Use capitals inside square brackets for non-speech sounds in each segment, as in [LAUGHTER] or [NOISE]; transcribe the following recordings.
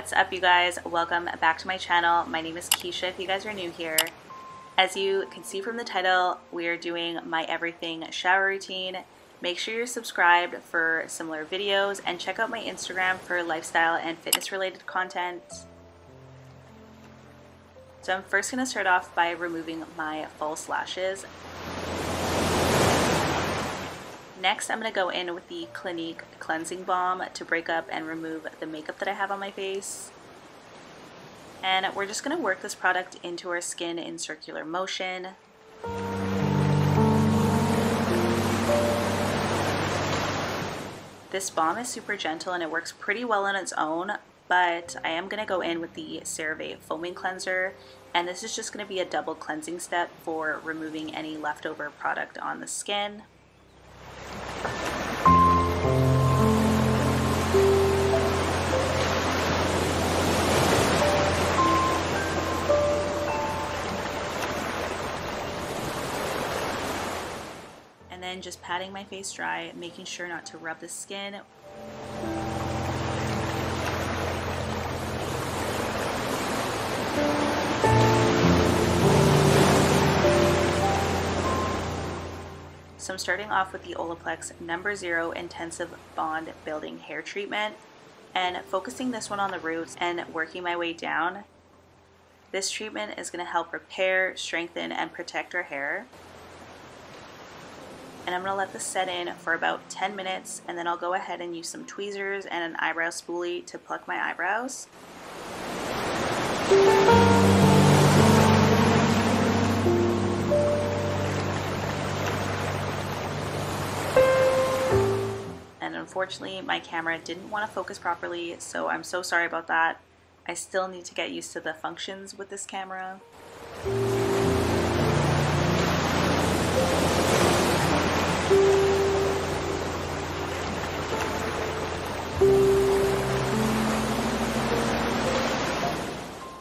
What's up you guys? Welcome back to my channel. My name is Kisha if you guys are new here. As you can see from the title, we are doing my everything shower routine. Make sure you're subscribed for similar videos and check out my Instagram for lifestyle and fitness related content. So I'm first going to start off by removing my false lashes. Next, I'm going to go in with the Clinique Cleansing Balm to break up and remove the makeup that I have on my face. And we're just going to work this product into our skin in circular motion. This balm is super gentle and it works pretty well on its own, but I am going to go in with the CeraVe Foaming Cleanser, and this is just going to be a double cleansing step for removing any leftover product on the skin. And then just patting my face dry, making sure not to rub the skin So I'm starting off with the Olaplex number zero intensive bond building hair treatment and focusing this one on the roots and working my way down. This treatment is going to help repair, strengthen, and protect our hair. And I'm going to let this set in for about 10 minutes and then I'll go ahead and use some tweezers and an eyebrow spoolie to pluck my eyebrows. Unfortunately my camera didn't want to focus properly, so I'm so sorry about that. I still need to get used to the functions with this camera.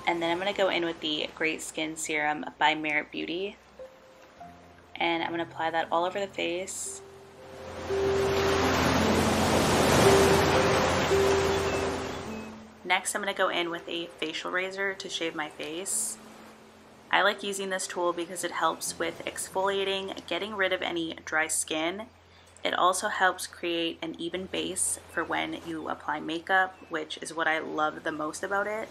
And then I'm going to go in with the Great Skin Serum by Merit Beauty. And I'm going to apply that all over the face. Next, I'm going to go in with a facial razor to shave my face. I like using this tool because it helps with exfoliating, getting rid of any dry skin. It also helps create an even base for when you apply makeup, which is what I love the most about it.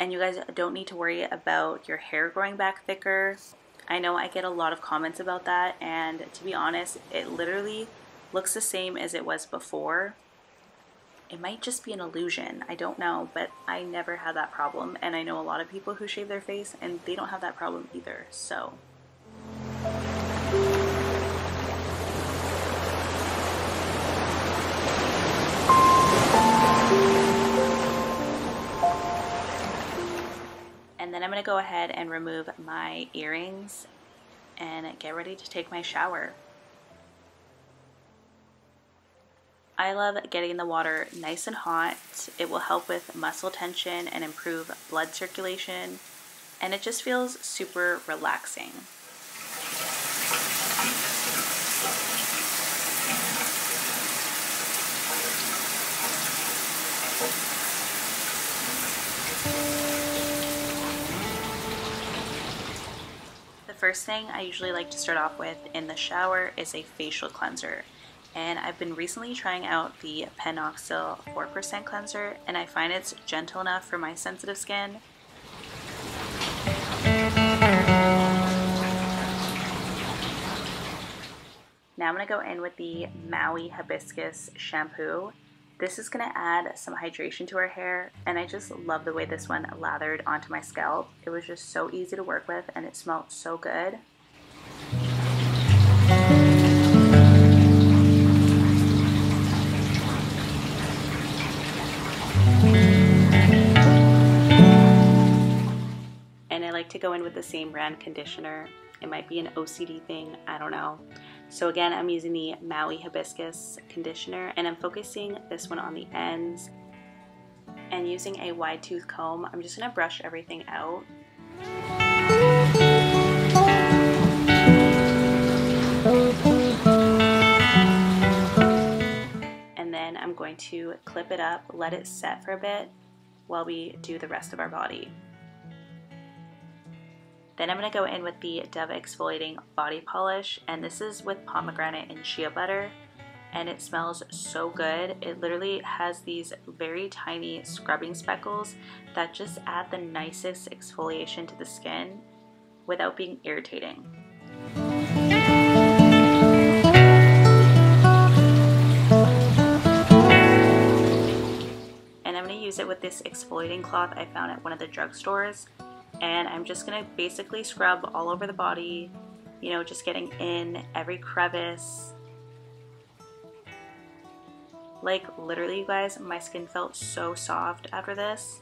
And you guys don't need to worry about your hair growing back thicker. I know I get a lot of comments about that, and to be honest, it literally looks the same as it was before. It might just be an illusion. I don't know, but I never had that problem. And I know a lot of people who shave their face and they don't have that problem either. So. And then I'm going to go ahead and remove my earrings and get ready to take my shower. I love getting the water nice and hot. It will help with muscle tension and improve blood circulation, and it just feels super relaxing. The first thing I usually like to start off with in the shower is a facial cleanser and I've been recently trying out the PanOxyl 4% cleanser and I find it's gentle enough for my sensitive skin. Now I'm going to go in with the Maui Hibiscus shampoo. This is going to add some hydration to our hair and I just love the way this one lathered onto my scalp. It was just so easy to work with and it smelled so good. Like to go in with the same brand conditioner. It might be an OCD thing, I don't know. So again, I'm using the Maui Hibiscus conditioner and I'm focusing this one on the ends. And using a wide tooth comb, I'm just gonna brush everything out. And then then I'm going to clip it up, let it set for a bit while we do the rest of our body. Then I'm going to go in with the Dove Exfoliating Body Polish, and this is with pomegranate and shea butter, and it smells so good. It literally has these very tiny scrubbing speckles that just add the nicest exfoliation to the skin without being irritating. And I'm going to use it with this exfoliating cloth I found at one of the drugstores. And I'm just to basically scrub all over the body, you know, just getting in every crevice. Like literally you guys, my skin felt so soft after this.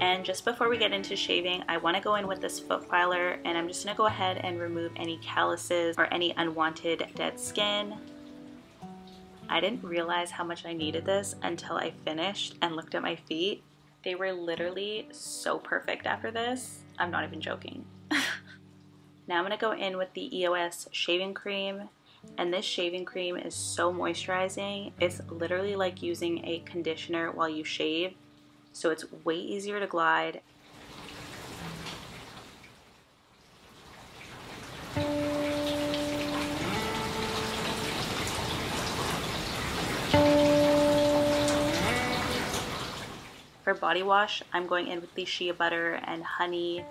And just before we get into shaving, I want to go in with this foot filer and I'm just going to go ahead and remove any calluses or any unwanted dead skin. I didn't realize how much I needed this until I finished and looked at my feet. They were literally so perfect after this. I'm not even joking. [LAUGHS] now I'm to go in with the EOS shaving cream and this shaving cream is so moisturizing. It's literally like using a conditioner while you shave so it's way easier to glide. Body wash, I'm going in with the shea butter and honey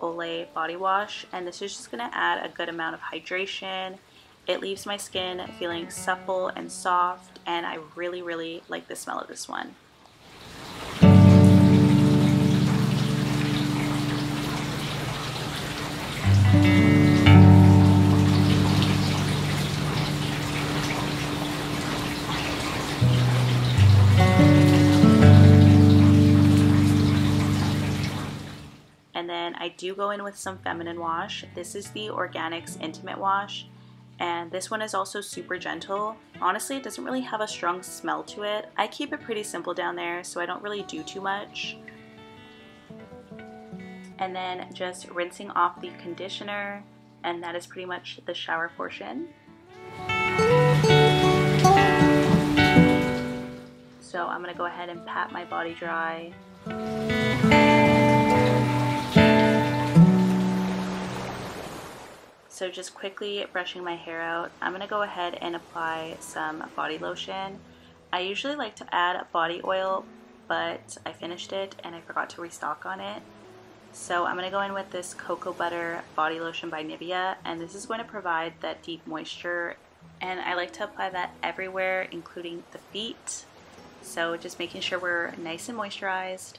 Olay body wash and this is just going to add a good amount of hydration. It leaves my skin feeling supple and soft and I really really like the smell of this one. I do go in with some feminine wash. This is the Organics Intimate Wash. And this one is also super gentle. Honestly, it doesn't really have a strong smell to it. I keep it pretty simple down there, so I don't really do too much. And then just rinsing off the conditioner, and that is pretty much the shower portion. So I'm gonna go ahead and pat my body dry. So just quickly brushing my hair out, I'm going to go ahead and apply some body lotion. I usually like to add body oil, but I finished it and I forgot to restock on it. So I'm going to go in with this Cocoa Butter Body Lotion by Nivea, and this is going to provide that deep moisture. And I like to apply that everywhere, including the feet. So just making sure we're nice and moisturized.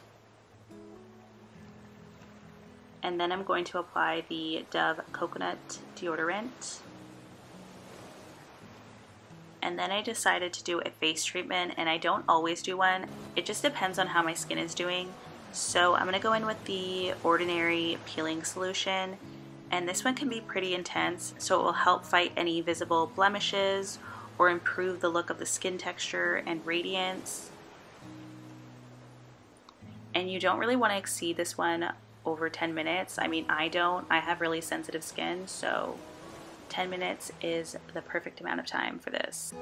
And then I'm going to apply the Dove Coconut Deodorant. And then I decided to do a face treatment, and I don't always do one. It just depends on how my skin is doing. So I'm going to go in with the Ordinary Peeling Solution. And this one can be pretty intense, so it will help fight any visible blemishes or improve the look of the skin texture and radiance. And you don't really want to exceed this one over 10 minutes. I mean, I don't. I have really sensitive skin, so 10 minutes is the perfect amount of time for this.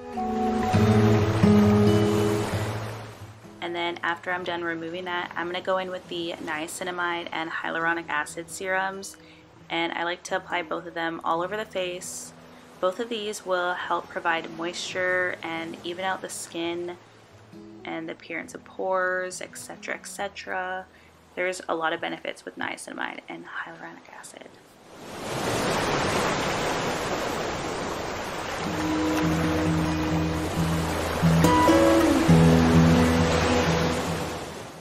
And then after I'm done removing that, I'm going to go in with the niacinamide and hyaluronic acid serums. And I like to apply both of them all over the face. Both of these will help provide moisture and even out the skin and the appearance of pores, etc., etc. There's a lot of benefits with niacinamide and hyaluronic acid.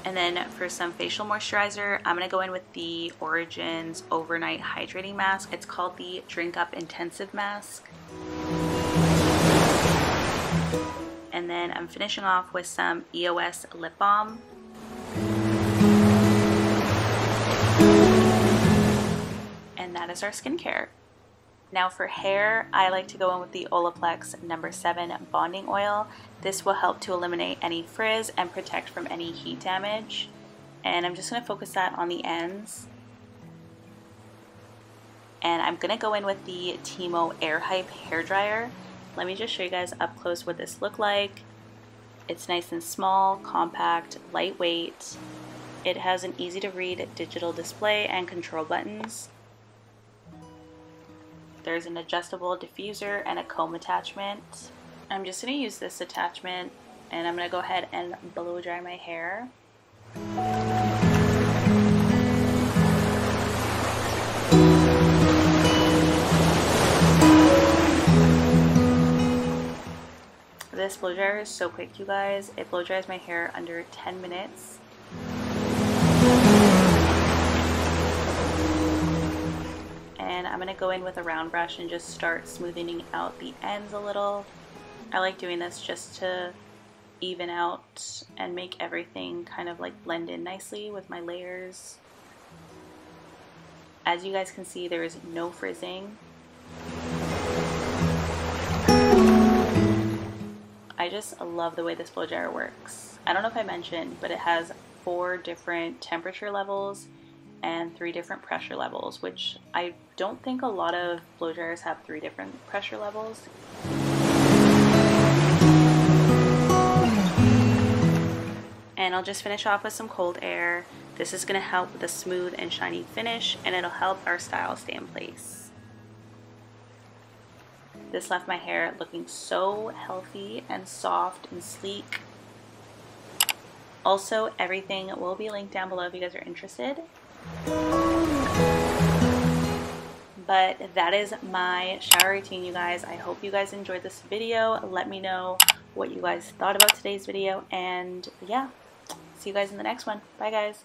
And then for some facial moisturizer, I'm going to go in with the Origins Overnight Hydrating Mask. It's called the Drink Up Intensive Mask. And then I'm finishing off with some EOS Lip Balm. That is our skincare. Now for hair, I like to go in with the Olaplex number 7 bonding oil. This will help to eliminate any frizz and protect from any heat damage. And I'm just going to focus that on the ends. And I'm going to go in with the TYMO Air Hype hair dryer. Let me just show you guys up close what this look like. It's nice and small, compact, lightweight. It has an easy to read digital display and control buttons. There's an adjustable diffuser and a comb attachment. I'm just going to use this attachment and I'm going to go ahead and blow dry my hair. This blow dryer is so quick, you guys. It blow dries my hair under 10 minutes. And I'm going to go in with a round brush and just start smoothing out the ends a little. I like doing this just to even out and make everything kind of like blend in nicely with my layers. As you guys can see, there is no frizzing. I just love the way this blow dryer works. I don't know if I mentioned, but it has four different temperature levels and three different pressure levels, which I don't think a lot of blow dryers have three different pressure levels. And I'll just finish off with some cold air. This is going to help with a smooth and shiny finish and it'll help our style stay in place. This left my hair looking so healthy and soft and sleek. Also, everything will be linked down below if you guys are interested. But that is my shower routine, you guys. I hope you guys enjoyed this video. Let me know what you guys thought about today's video. And yeah, see you guys in the next one. Bye, guys.